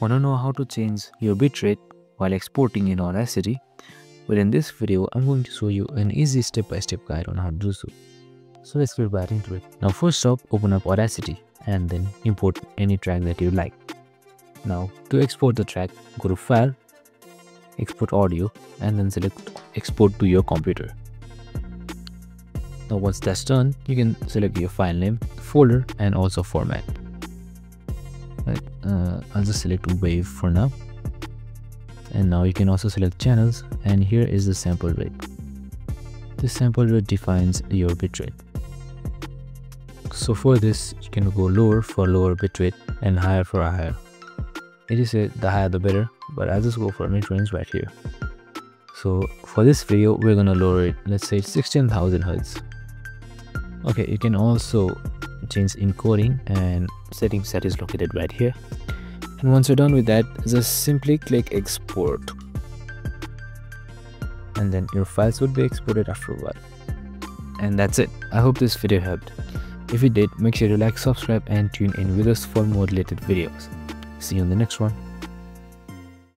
Want to know how to change your bitrate while exporting in Audacity? Well, in this video, I'm going to show you an easy step-by-step -step guide on how to do so. So let's get right into it. Now first up, open up Audacity and then import any track that you like. Now to export the track, go to File, Export Audio and then select Export to your computer. Now once that's done, you can select your file name, folder and also format uh, i'll just select wave for now. And now you can also select channels. And here is the sample rate this sample rate defines your bitrate. So for this you can go lower for lower bitrate and higher for higher. It is a, the higher the better but i'll just go for mid-range right here. So for this video we're gonna lower it let's say 16000 hertz. Okay you can also change encoding and settings that is located right here. And once you're done with that just simply click export. And then your files would be exported after a while. And that's it. I hope this video helped. If it did make sure to like subscribe and tune in with us for more related videos. See you in the next one